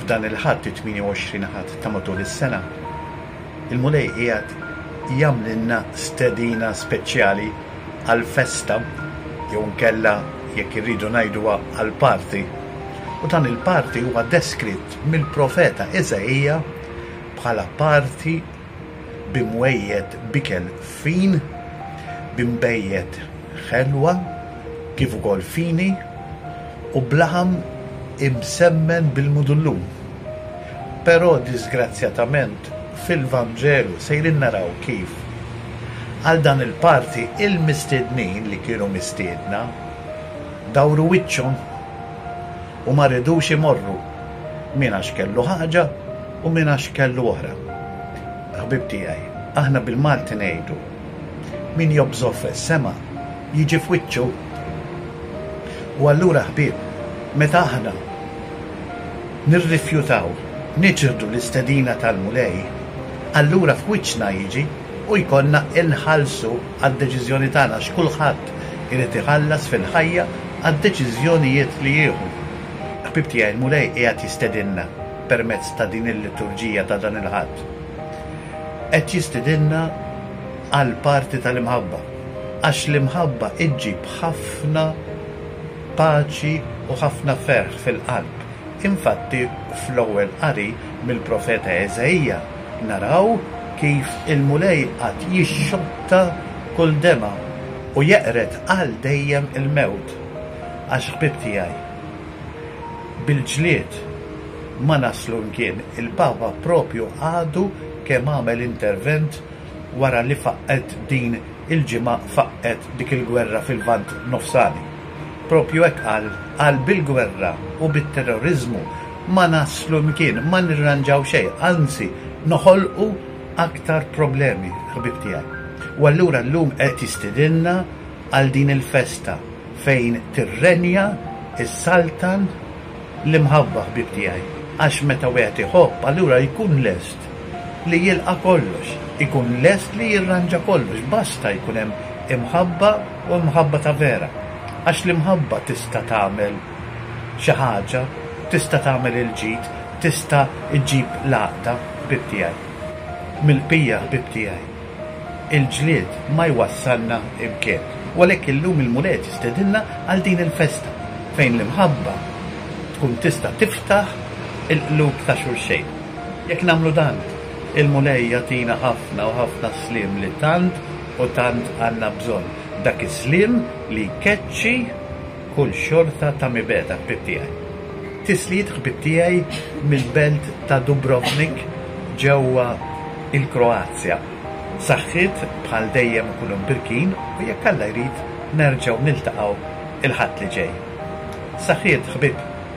F'dan il-Ħadd, it-28 Ħadd ta' matul is-sena, il-Mulej qiegħed jagħmlilna stedina speċjali għal festa jew inkella jekk irridu ngħiduha għal party. U dan il-party huwa deskritt mill-profeta Iżaija bħala party b'imwejjed b'ikel fin, b'imbejjed ħelwa kif ukoll fini u b'laħam imsemmen bil-mudullun. Però diżgrazzjatament fil-Vanġelu sejrin naraw kif għal dan il-party il-mistednin li kienu mistiedna dawru wiċċhom. u ma ridux imorru, min għax kellu ħaġa u min għax kellu oħra. Ħbieb tiegħi, aħna bil-Malti ngħidu, Min jobżof fis-sema, jiġi f'wiċċu. U allura ħbieb, meta aħna nirrifjutaw niċħdu l-istedina tal-Mulej, allura f'wiċċna jiġi. u jkollna inħallsu għad-deċiżjoni tagħna għax kulħadd irid iħallas fil-ħajja għad-deċiżjonijiet li jieħu. Ħbieb tiegħi l-Mulej qiegħed jistedinna permezz ta' din il-liturġija ta' dan il-Ħadd. Qed jistidinna għall-parti tal-imħabba għax l-imħabba iġġib ħafna paċi u ħafna ferħ fil-qalb. Infatti fl-ewwel qari mill-profeta Eżaija, Naraw kif il-Mulej għad jixxotta kull demgħa u jeqred għal dejjem il-mewt, għax ħbieb tiegħi, bil-ġlied ma naslu mkien, il-Papa propju għadu kemm għamel intervent wara li faqqgħet din il-ġimgħa faqqgħet dik il-gwerra fil-Lvant Nofsani. Proprju hekk qal, qal bil-gwerra u bit-terroriżmu ma naslu mkien, ma nirranġaw xejn, anzi noħolqu aktar problemi, ħbieb tiegħi. U allura llum qed jistiedinna għal din il-festa fejn tirrenja s-Saltan l-imħabba, ħbieb tiegħi, għax meta wieħed iħobb allura jkun lest li jilqa' kollox, ikun lest li jirranġa kollox, basta jkun hemm imħabba, u l-mħabba ta' vera, għax l-imħabba tista' tagħmel xi ħaġa, tista' tagħmel il-ġid, tista' ġġib l-għaqda, ħbieb tiegħi. Mill-qbija, ħbieb tiegħi, il-ġlied ma jwassalna imkien. U għalhekk illum il-Mulej jistedinna għal din il-festa fejn l-imħabba tkun tista' tiftaħ il-qlub ta' xulxejn. Jekk nagħmlu dan, il-Mulej jagħtina ħafna u ħafna sliem li tant u tant għandna bżonn dak is-sliem li jkeċċi kull xorta ta' mibegħda, ħbieb tiegħi. Tislijiet ħbieb tiegħi mill-belt ta' Dubrovnik ġewwa il-Kroazja. Saħħiet bħal dejjem ikunu mbirkin u jekk Alla jrid nerġgħu niltaqgħu il-Ħadd li ġej. Saħħiet ħbieb.